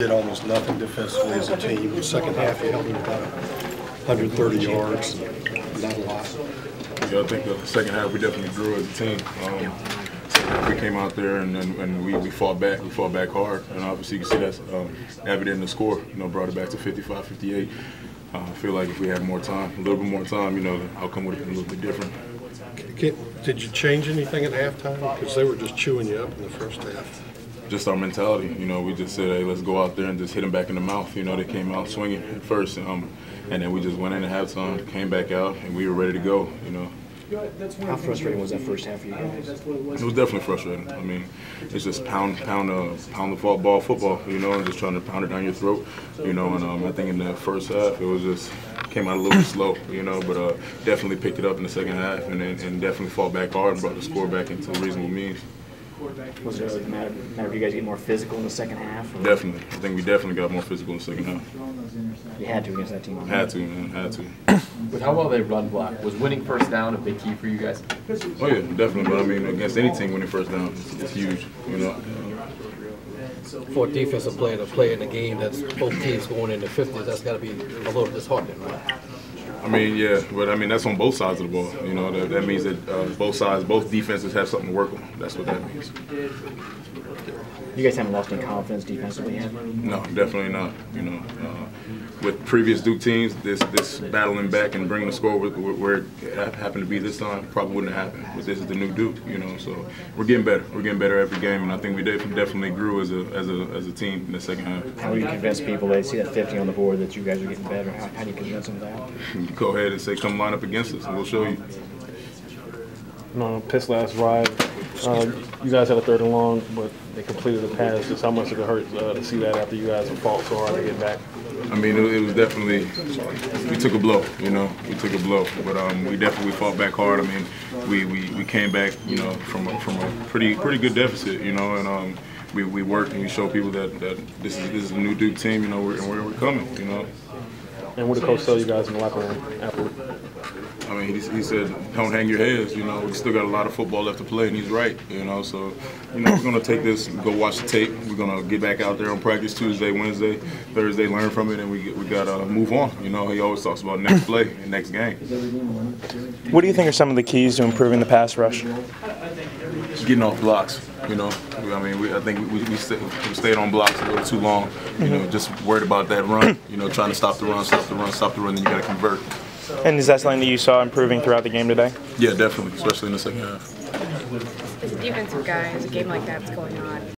Did almost nothing defensively as a team. The second half, you held them about 130 yards, not a lot. Yeah, I think the second half we definitely grew as a team. Um, so we came out there and, and, and we, we fought back. We fought back hard, and obviously you can see that's um, evident in the score. You know, brought it back to 55-58. Uh, I feel like if we had more time, a little bit more time, you know, the outcome would have been a little bit different. Did you change anything at halftime? Because they were just chewing you up in the first half. Just our mentality, you know, we just said, hey, let's go out there and just hit them back in the mouth. You know, they came out swinging at first, um, and then we just went in at halftime, came back out, and we were ready to go. You know, How frustrating was that first half for you guys? It was definitely frustrating. I mean, it's just pound, pound, uh, pound the ball, ball football, you know, and just trying to pound it down your throat, you know. And um, I think in the first half, it was just came out a little slow, you know, but uh, definitely picked it up in the second half, and and definitely fought back hard and brought the score back into reasonable means. Was it a matter, matter of you guys get more physical in the second half? Or Definitely, I think we definitely got more physical in the second half. You had to against that team. Had to, man, had to. With how well they run block, was winning first down a big key for you guys? Oh yeah, definitely. But I mean, against any team winning first down, it's, it's huge, you know. for a defensive player to play in a game that's both teams going in the 50s, that's got to be a little disheartening, right? I mean, yeah, but I mean that's on both sides of the ball. You know, that, that means that uh, both sides, both defenses have something to work on. That's what that means. You guys haven't lost any confidence defensively yet? No, definitely not. You know, uh, with previous Duke teams, this this battling back and bringing the score where, where it happened to be this time probably wouldn't have happened. But this is the new Duke, you know. So we're getting better. We're getting better every game, and I think we def- definitely grew as a as a as a team in the second half. How do you convince people they see that 50 on the board that you guys are getting better? How, how do you convince them of that? Go ahead and say, come line up against us, and we'll show you. No, Pitt's last ride. Uh, you guys had a third and long, but they completed the pass. Just how much did it hurt uh, to see that after you guys have fought so hard to get back? I mean, it, it was definitely we took a blow. You know, we took a blow, but um, we definitely fought back hard. I mean, we, we, we came back, you know, from a, from a pretty pretty good deficit, you know, and um, we, we worked and we showed people that, that this is this is a new Duke team, you know, we're, and we're, we're coming, you know. And what did coach tell you guys in the locker room afterward? I mean, he, he said, don't hang your heads, you know, we still got a lot of football left to play, and he's right, you know, so, you know, we're going to take this, go watch the tape, we're going to get back out there on practice Tuesday, Wednesday, Thursday, learn from it, and we, we got to move on, you know, he always talks about next play and next game. What do you think are some of the keys to improving the pass rush? Getting off blocks, you know, I mean, we, I think we, we, stayed, we stayed on blocks a little too long, you know, mm-hmm. just worried about that run, you know, trying to stop the run, stop the run, stop the run, then you got to convert. And is that something that you saw improving throughout the game today? Yeah, definitely, especially in the second half. as a defensive guy, as a game like that's going on,